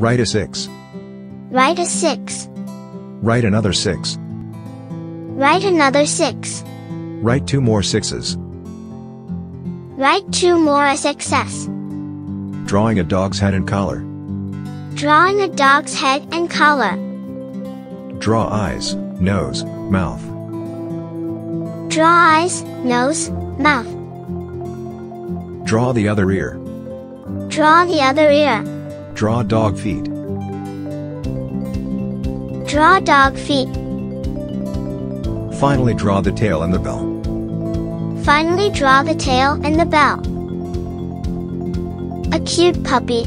Write a 6. Write a 6. Write another 6. Write another 6. Write two more 6s. Write two more a sixes. Drawing a dog's head and collar. Drawing a dog's head and collar. Draw eyes, nose, mouth. Draw eyes, nose, mouth. Draw the other ear. Draw the other ear. Draw dog feet. Draw dog feet. Finally draw the tail and the bell. Finally draw the tail and the bell. A cute puppy